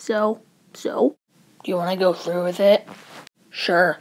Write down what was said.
So, so? Do you want to go through with it? Sure.